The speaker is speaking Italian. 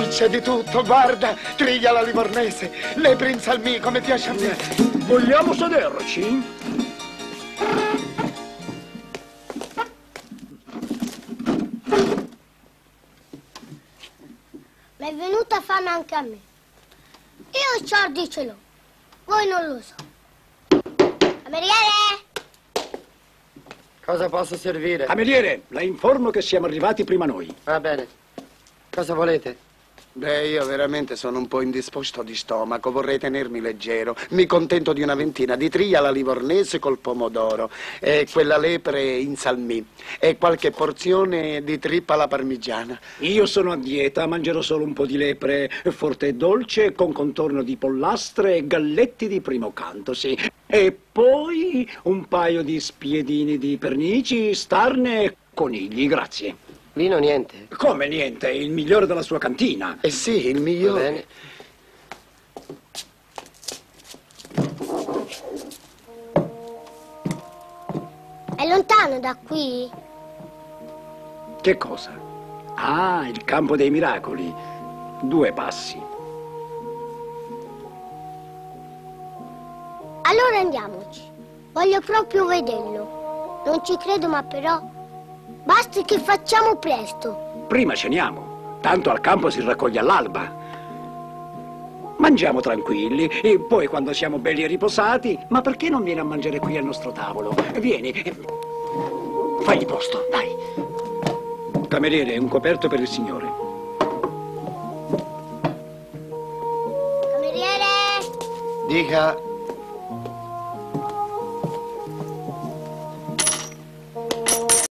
Qui c'è di tutto, guarda, triglia alla livornese, lepre in salmì, come piace a me. Vogliamo sederci? Ma è venuta fame anche a me. Io i soldi ce l'ho, voi non lo so. Cameriere! Cosa posso servire? Cameriere, la informo che siamo arrivati prima noi. Va bene. Cosa volete? Beh, io veramente sono un po' indisposto di stomaco, vorrei tenermi leggero. Mi contento di una ventina di triglia alla livornese col pomodoro, e quella lepre in salmì, e qualche porzione di trippa alla parmigiana. Io sono a dieta, mangerò solo un po' di lepre forte e dolce con contorno di pollastre e galletti di primo canto, sì. E poi un paio di spiedini di pernici, starne e conigli, grazie. Vino niente. Come niente, il migliore della sua cantina. Eh sì, il Va migliore. bene. È lontano da qui? Che cosa? Ah, il campo dei miracoli. Due passi. Allora andiamoci. Voglio proprio vederlo. Non ci credo, ma però... Basti che facciamo presto. Prima ceniamo, tanto al campo si raccoglie all'alba. Mangiamo tranquilli e poi quando siamo belli e riposati, ma perché non vieni a mangiare qui al nostro tavolo? Vieni, fagli posto, dai. Cameriere, un coperto per il signore. Cameriere! Dica,